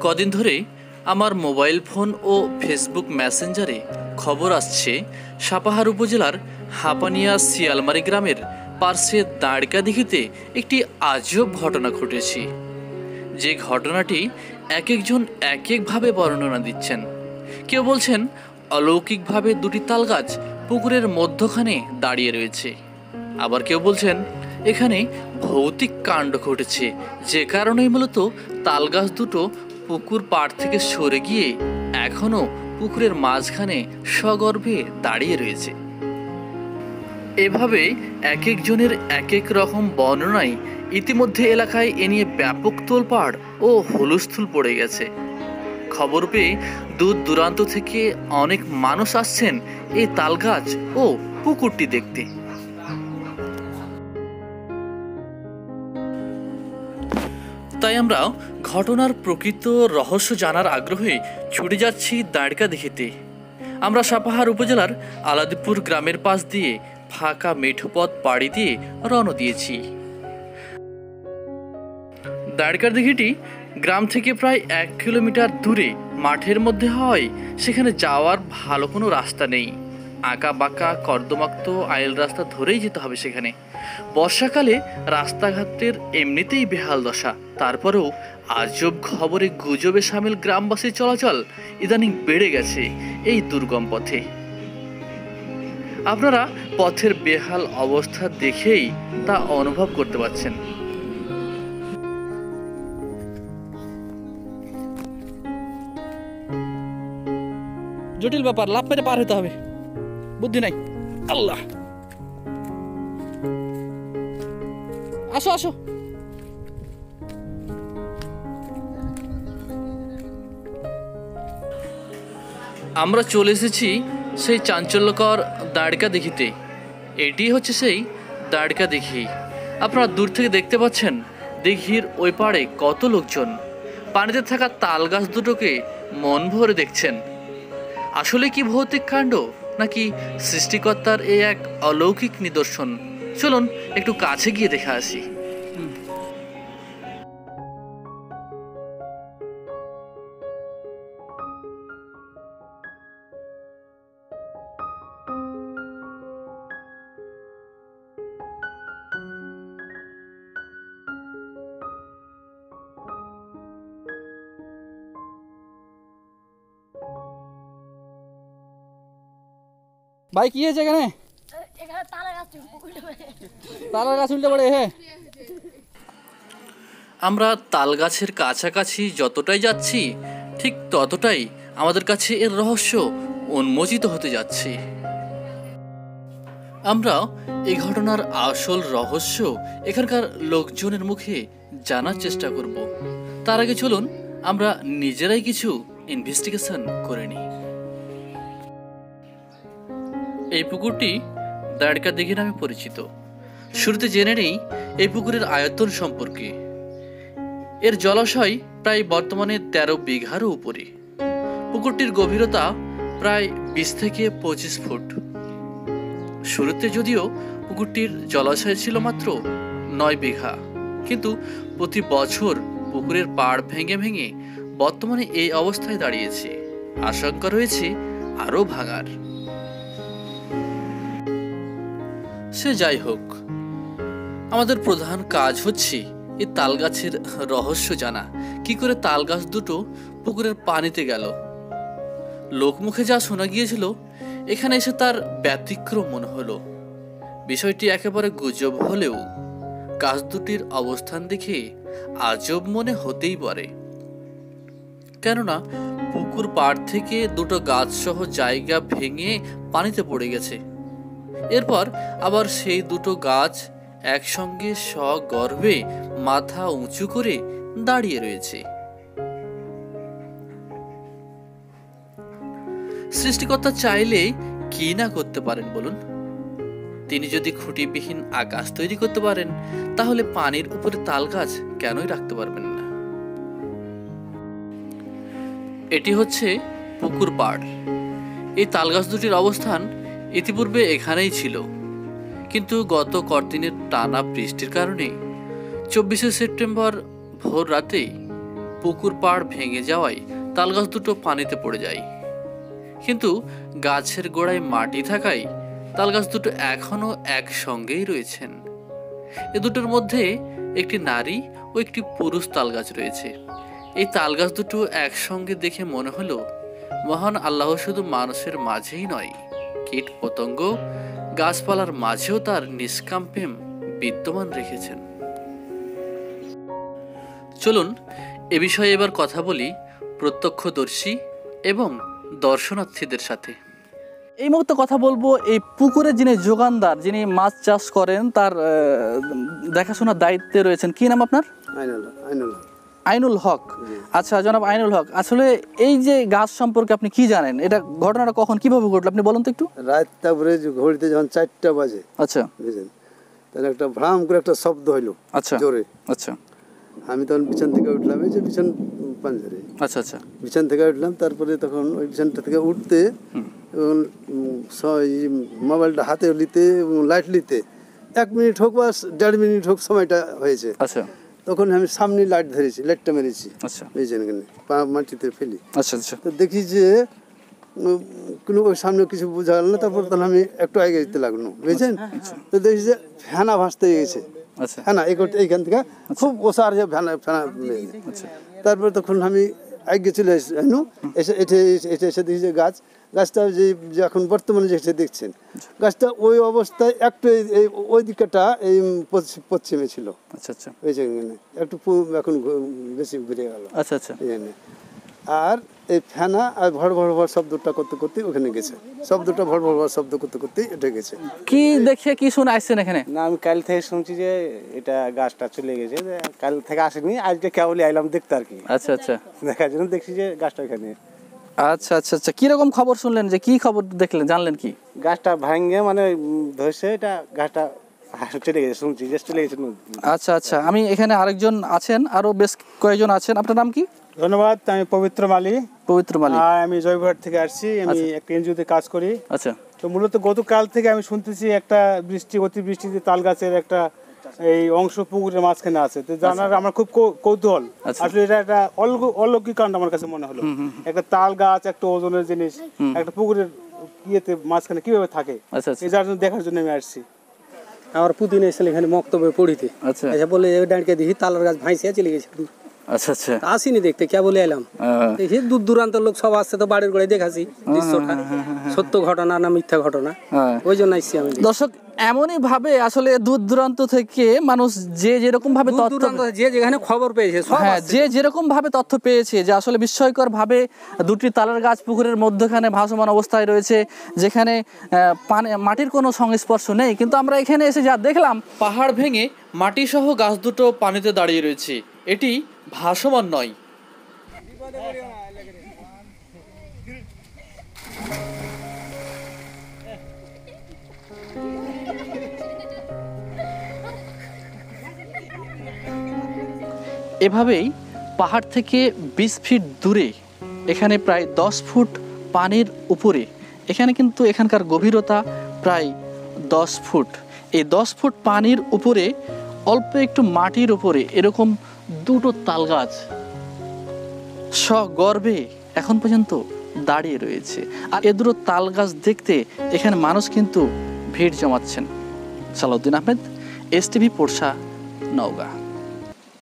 কদিন ধরে আমার মোবাইল ফোন ও ফেসবুক মেসেঞ্জারে খবর আসছে, সাপাহার উপজেলার হাপানিয়া শিয়ালমারি গ্রামের পার্শ্বে দাঁড়কা দিঘিতে একটি আজব ঘটনা ঘটেছে। যে ঘটনাটি এক একজন এক একভাবে বর্ণনা দিচ্ছেন। কেউ বলছেন, অলৌকিকভাবে দুটি তালগাছ পুকুরের মধ্যখানে দাঁড়িয়ে রয়েছে। আবার কেউ বলছেন, এখানে ভৌতিক কাণ্ড ঘটেছে, যে কারণেই মূলত তালগাছ দুটো পুকুর পাড় থেকে সরে গিয়ে এখনও পুকুরের মাঝখানে সগর্ভে দাঁড়িয়ে রয়েছে। এভাবে এক একজনের এক এক রকম বর্ণনায় ইতিমধ্যে এলাকায় এ নিয়ে ব্যাপক তোলপাড় ও হুলস্থুল পড়ে গেছে। খবর পেয়ে দূর দূরান্ত থেকে অনেক মানুষ আসছেন এই তালগাছ ও পুকুরটি দেখতে। তাই আমরা ঘটনার প্রকৃত রহস্য জানার আগ্রহে ছুটে যাচ্ছি দাঁড়কা দেখিতে। আমরা সাপাহার উপজেলার আলাদিপুর গ্রামের পাশ দিয়ে ফাঁকা মেঠো পথ পাড়ি দিয়ে রওনা দিয়েছি। দাঁড়কার দিঘিটি গ্রাম থেকে প্রায় এক কিলোমিটার দূরে, মাঠের মধ্যে হয়, সেখানে যাওয়ার ভালো কোনো রাস্তা নেই। আঁকা বাঁকা কর্দমাক্ত, আইল রাস্তা ধরেই যেতে হবে সেখানে। বর্ষাকালে রাস্তাঘাটের এমনিতেই বেহাল দশা। তারপরেও আজব খবরে গুজবে সামিল গ্রামবাসীর চলাচল ইদানিং বেড়ে গেছে এই দুর্গম পথে। আপনারা পথের বেহাল অবস্থা দেখেই তা অনুভব করতে পারছেন। জটিল ব্যাপার লাভ পেতে পার হতে হবে। বুদ্ধি নাই। আল্লাহ। আসো আসো। আমরা চলে এসেছি সেই চাঞ্চল্যকর দাঁড়কা দেখিতে। এটি হচ্ছে সেই দাঁড়কা দেখি। আপনারা দূর থেকে দেখতে পাচ্ছেন দিঘির ওই পাড়ে কত লোকজন। পানিতে থাকা তাল গাছ দুটোকে মন ভরে দেখছেন। আসলে কি ভৌতিক কাণ্ড? নাকি সৃষ্টিকর্তার এই এক অলৌকিক নিদর্শন? চলুন একটু কাছে গিয়ে দেখে আসি। ভাই, কি হয়েছে এখানে? তালা গাছ উল্টে পড়ে। তালার গাছ উল্টে পড়ে, হে। আমরা তাল গাছের কাছাকাছি যতটাই যাচ্ছি, ঠিক ততটাই আমাদের কাছে এর রহস্য উন্মোচিত হতে যাচ্ছে। আমরা এই ঘটনার আসল রহস্য এখানকার লোকজনের মুখে জানার চেষ্টা করব। তার আগে চলুন, আমরা নিজেরাই কিছু ইনভেস্টিগেশন করে নিই। এই পুকুরটি দাঁড়কা দিঘি নামে পরিচিত। শুরুতে জেনে নেই এই পুকুরের আয়তন সম্পর্কে। এর জলাশয় প্রায় বর্তমানে তেরো বিঘারও উপরে। পুকুরটির গভীরতা প্রায় বিশ থেকে পঁচিশ ফুট। শুরুতে যদিও পুকুরটির জলাশয় ছিল মাত্র নয় বিঘা, কিন্তু প্রতি বছর পুকুরের পাড় ভেঙে ভেঙে বর্তমানে এই অবস্থায় দাঁড়িয়েছে। আশঙ্কা রয়েছে আরও ভাঙার। সে যাই হোক, আমাদের প্রধান কাজ হচ্ছে এই তাল গাছের রহস্য জানা। কি করে তাল গাছ দুটো পুকুরের পানিতে গেল? লোকমুখে যা শোনা গিয়েছিল, এখানে এসে তার ব্যতিক্রম মনে হলো। বিষয়টি একেবারে গুজব হলেও গাছ দুটির অবস্থান দেখে আজব মনে হতেই পারে। কেননা, পুকুর পাড় থেকে দুটো গাছ সহ জায়গা ভেঙে পানিতে পড়ে গেছে। এরপর আবার সেই দুটো গাছ একসঙ্গে সগর্বে মাথা উঁচু করে দাঁড়িয়ে রয়েছে। সৃষ্টিকর্তা চাইলে কি না করতে পারেন বলুন? তিনি যদি খুঁটিবিহীন আকাশ তৈরি করতে পারেন, তাহলে পানির উপরে তাল গাছ কেনই রাখতে পারবেন না? এটি হচ্ছে পুকুর পাড়। এই তালগাছ দুটির অবস্থান ইতিপূর্বে এখানেই ছিল। কিন্তু গত কদিনের টানা বৃষ্টির কারণে চব্বিশে সেপ্টেম্বর ভোর রাতেই পুকুর পাড় ভেঙে যাওয়ায় তালগাছ দুটো পানিতে পড়ে যায়। কিন্তু গাছের গোড়ায় মাটি থাকায় তালগাছ দুটো এখনও একসঙ্গেই রয়েছেন। এ দুটোর মধ্যে একটি নারী ও একটি পুরুষ তালগাছ রয়েছে। এই তালগাছ দুটো একসঙ্গে দেখে মনে হলো, মহান আল্লাহ শুধু মানুষের মাঝেই নয় কীট পতঙ্গ গাছপালার মাঝেও তার নিষ্কাম প্রেম বিদ্যমান রেখেছেন। চলুন এ বিষয়ে এবার কথা বলি প্রত্যক্ষদর্শী এবং দর্শনার্থীদের সাথে। এই মুহূর্তে কথা বলব এই পুকুরের যিনি যোগানদার যিনি মাছ চাষ করেন তার দেখাশোনার দায়িত্বে রয়েছেন। কি নাম আপনার? আইনুল আইনুল আইনুল হক। আচ্ছা জনাব আইনুল হক আসলে এই যে গাছ সম্পর্কে আপনি কি জানেন? এটা ঘটনাটা কখন কীভাবে ঘটলো? আপনি বলুন তো একটু। রাত তারপরে ঘড়িতে যখন চারটা বাজে আচ্ছা। বুঝলেন? তাহলে একটা ভ্রাম করে একটা শব্দ হইল আচ্ছা। জোরে। আচ্ছা। আমি তখন বিছান থেকে উঠলাম এই যে বিছান পাঞ্জারে। আচ্ছা আচ্ছা। বিছান থেকে উঠলাম তারপরে তখন ওই বিছানটা থেকে উঠতে মোবাইলটা হাতে নিতে লাইট নিতে এক মিনিট হোক বা দেড় মিনিট হোক সময়টা হয়েছে। আচ্ছা। তখন আমি সামনে লাইট ধরেছি লাইটটা মেরেছি। আচ্ছা। বুঝছেন পা মাটিতে ফেলি। আচ্ছা আচ্ছা। তো দেখি যে কোনো সামনে কিছু বোঝা গেল না তারপর তখন আমি একটু আগে যেতে লাগল বুঝছেন? তো দেখি যে ফেনা ভাসতে গেছে। আচ্ছা। ফেনা এই করতে এইখান থেকে খুব ওষার যে ফেনা ফেনা তারপর তখন আমি আগে চলে এসে এসে এসে এসে দেখি যে গাছ গাছটা যে এখন বর্তমানে যেটা দেখছেন গাছটা ওই অবস্থায় একটু এই- ওই দিকটা এই পশ্চিম- ছিল। আচ্ছা আচ্ছা? একটু এখন বেশি ঘুরে গেল। আচ্ছা আচ্ছা। আর এই ফেনা আর ভর ভর ভর শব্দটা করতে করতে ওখানে গেছে। শব্দটা ভর ভর ভর শব্দ করতে করতে এটা গেছে। কি দেখে কি শুনে আসছেন এখানে? না আমি কাল থেকে শুনছি যে এটা গাছটা চলে গেছে কাল থেকে আসেনি আজকে কেবলই আইলাম দেখতে আর কি। আচ্ছা আচ্ছা। দেখার জন্য দেখছি যে গাছটা ওখানে আচ্ছা আচ্ছা আচ্ছা। কীরকম খবর শুনলেন যে কি খবর দেখলেন জানলেন কি? গাছটা ভাঙে মানে ধরছে এটা গাছটা চলে গেছে শুনছি যে চলে গেছে আচ্ছা আচ্ছা। আমি এখানে আরেকজন আছেন আরও বেশ কয়েকজন আছেন। আপনার নাম কি? ধন্যবাদ আমি পবিত্র মালি। পবিত্র মালি। আমি জয়ঘাট থেকে আসছি আমি একটা এনজিওতে কাজ করি। আচ্ছা। তো মূলত গতকাল থেকে আমি শুনতেছি একটা বৃষ্টি অতিবৃষ্টিতে তাল গাছের একটা এই অংশ পুকুরের মাঝখানে আছে। তো জানার আমার খুব কৌতূহল। আচ্ছা। আসলে এটা একটা অলৌকিক কাণ্ড আমার কাছে মনে হলো। একটা তাল গাছ একটা ওজনের জিনিস একটা পুকুরের ইয়েতে মাঝখানে কীভাবে থাকে? আচ্ছা আচ্ছা। যার জন্য দেখার জন্য আমি আসছি। আমার পুদিন এসেছিল এখানে মক্তব্য পড়িতে। আচ্ছা। বলে এ ডাঁড়কে দেখি তালার গাছ ভাইসিয়া চলে গেছে। দূর। আচ্ছা আচ্ছা। আসিনি দেখতে কে বলে এলাম? দেখি দূর দূরান্ত লোক সব আসছে তো বাড়ির গোড়ায় দেখাছি দৃশ্যটা। সত্য ঘটনা না মিথ্যা ঘটনা? হ্যাঁ। ওই জন্য আসছি আমি দর্শক এমনই ভাবে আসলে দূর দূরান্ত থেকে মানুষ যে যেরকম ভাবে তথ্য যে যেখানে খবর পেয়েছে হ্যাঁ যে যেরকম ভাবে তথ্য পেয়েছে যে আসলে বিস্ময়কর ভাবে দুটি তালের গাছ পুকুরের মধ্যখানে ভাসমান অবস্থায় রয়েছে যেখানে আহ, মাটির কোনো সংস্পর্শ নেই। কিন্তু আমরা এখানে এসে যা দেখলাম পাহাড় ভেঙে মাটি সহ গাছ দুটো পানিতে দাঁড়িয়ে রয়েছে। এটি ভাসমান নয়। এভাবেই পাহাড় থেকে বিশ ফিট দূরে, এখানে প্রায় দশ ফুট পানির উপরে, এখানে কিন্তু এখানকার গভীরতা প্রায় দশ ফুট। এই দশ ফুট পানির উপরে অল্প একটু মাটির উপরে এরকম দুটো তাল গাছ। সগর্বে এখন পর্যন্ত দাঁড়িয়ে রয়েছে। আর এ দুটো তাল গাছ দেখতে এখানে মানুষ কিন্তু ভিড় জমাচ্ছেন। Salauddin Ahmed, S TV Porsha Naogaon.